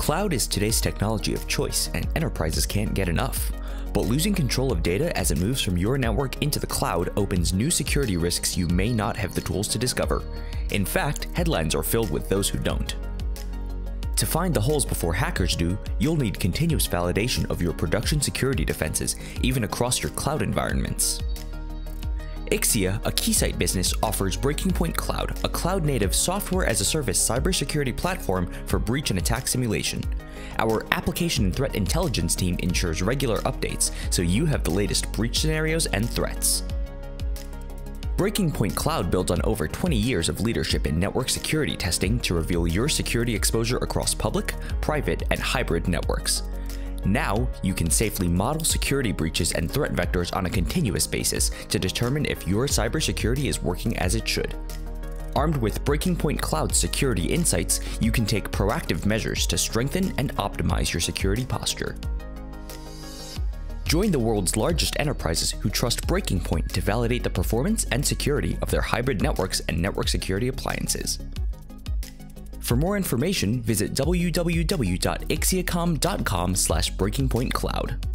Cloud is today's technology of choice, and enterprises can't get enough. But losing control of data as it moves from your network into the cloud opens new security risks you may not have the tools to discover. In fact, headlines are filled with those who don't. To find the holes before hackers do, you'll need continuous validation of your production security defenses, even across your cloud environments. Ixia, a Keysight business, offers Breaking Point Cloud, a cloud-native software-as-a-service cybersecurity platform for breach and attack simulation. Our application and threat intelligence team ensures regular updates, so you have the latest breach scenarios and threats. Breaking Point Cloud builds on over 20 years of leadership in network security testing to reveal your security exposure across public, private, and hybrid networks. Now, you can safely model security breaches and threat vectors on a continuous basis to determine if your cybersecurity is working as it should. Armed with Breaking Point Cloud security insights, you can take proactive measures to strengthen and optimize your security posture. Join the world's largest enterprises who trust Breaking Point to validate the performance and security of their hybrid networks and network security appliances. For more information, visit www.ixiacom.com slash breakingpointcloud.